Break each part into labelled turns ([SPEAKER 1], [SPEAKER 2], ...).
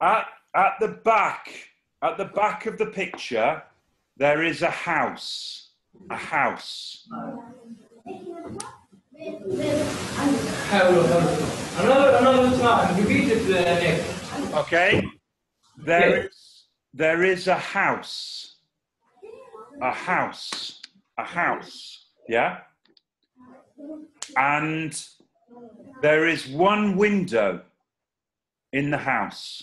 [SPEAKER 1] At, at the back, at the back of the picture, there is a house. A house.
[SPEAKER 2] Another, another time. Repeat it uh, Nick.
[SPEAKER 1] Okay. There yes. is, there is a house. A house. A house. Yeah. And there is one window in the house.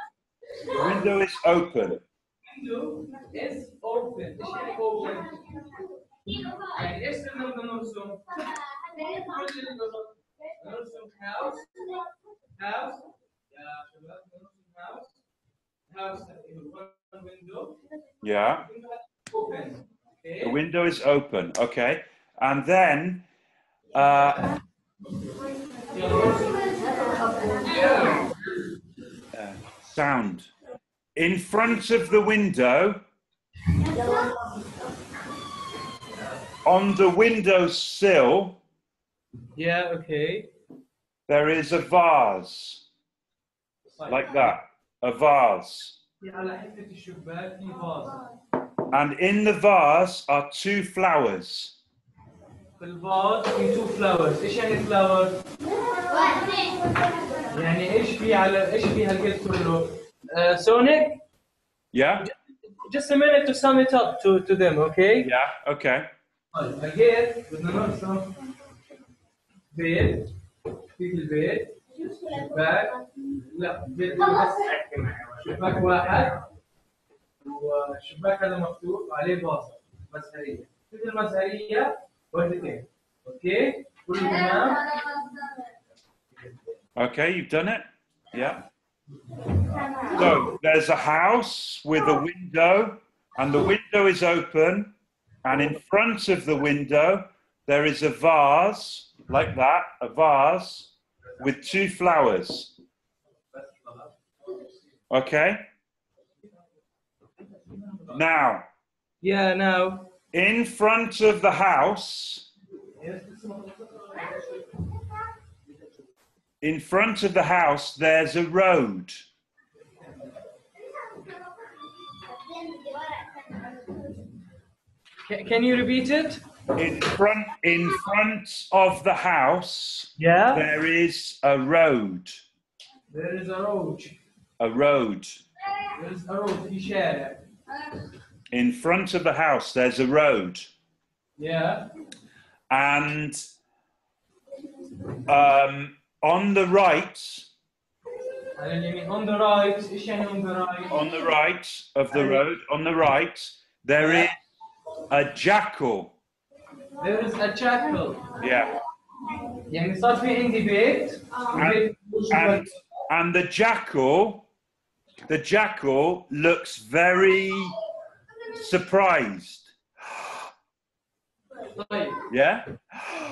[SPEAKER 1] The window is open. Window is open.
[SPEAKER 2] Is open? Este não nosso. Nosso house. House. House. House. Window.
[SPEAKER 1] Yeah.
[SPEAKER 2] Open.
[SPEAKER 1] The window is open. Okay. And then. Uh, sound. In front of the window, on the window sill,
[SPEAKER 2] yeah okay
[SPEAKER 1] there is a vase like that. A vase.
[SPEAKER 2] على حتة الشباك في فاز
[SPEAKER 1] And in the vase are two flowers.
[SPEAKER 2] في الفاز في two flowers ايش يعني flower؟ يعني إيش في على إيش في هالقد كله؟ Uh, Sonic,
[SPEAKER 1] Yeah?
[SPEAKER 2] just a minute to sum it up to, to them, okay?
[SPEAKER 1] Yeah, okay.
[SPEAKER 2] طيب هالقد بدنا نرسم بيت في البيت. شباك لا بيت بس. شباك واحد. والشباك هذا مفتوح وعليه باصة مزهرية. مثل المزهرية وردتين أوكي كله تمام؟
[SPEAKER 1] Okay, you've done it? Yeah. So there's a house with a window, and the window is open, and in front of the window, there is a vase like that, a vase with two flowers. Okay? Now,
[SPEAKER 2] Yeah, now.
[SPEAKER 1] in front of the house, in front of the house there's a road.
[SPEAKER 2] Can you repeat it?
[SPEAKER 1] In front, in front of the house,
[SPEAKER 2] yeah,
[SPEAKER 1] there is a road.
[SPEAKER 2] There is a road.
[SPEAKER 1] A road.
[SPEAKER 2] There is a road.
[SPEAKER 1] In front of the house, there's a road.
[SPEAKER 2] Yeah.
[SPEAKER 1] And um, on the right,
[SPEAKER 2] على اليمين on the right ايش يعني on the right؟
[SPEAKER 1] on the right of the road, on the right, there is a jackal.
[SPEAKER 2] There is a jackal.
[SPEAKER 1] Yeah.
[SPEAKER 2] يعني صار في عندي بيت
[SPEAKER 1] And, and, and the jackal, the jackal looks very surprised.
[SPEAKER 2] طيب
[SPEAKER 1] Yeah?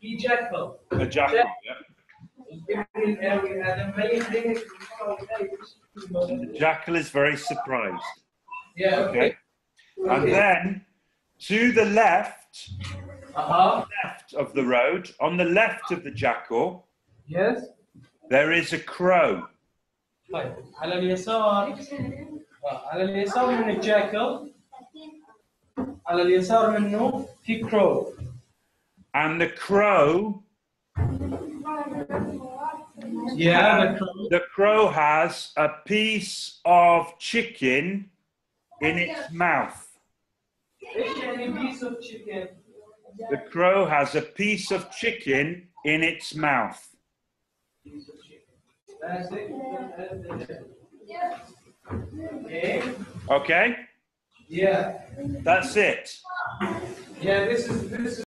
[SPEAKER 2] في جاكل
[SPEAKER 1] A jackal. Yeah.
[SPEAKER 2] هذا مبين بين
[SPEAKER 1] The jackal is very surprised.
[SPEAKER 2] Yeah,
[SPEAKER 1] Okay. And then to the left,
[SPEAKER 2] Uh-huh.
[SPEAKER 1] left of the road, on the left of the jackal,
[SPEAKER 2] Yes.
[SPEAKER 1] there is a crow.
[SPEAKER 2] طيب على اليسار آه، على اليسار من الجاكل على اليسار منه في كرو
[SPEAKER 1] And the crow.
[SPEAKER 2] Yeah, the crow.
[SPEAKER 1] The crow has a piece of chicken in its mouth. The crow has a piece of chicken in its mouth.
[SPEAKER 2] Okay.
[SPEAKER 1] Okay?
[SPEAKER 2] Yeah.
[SPEAKER 1] That's it.
[SPEAKER 2] Yeah, this is this is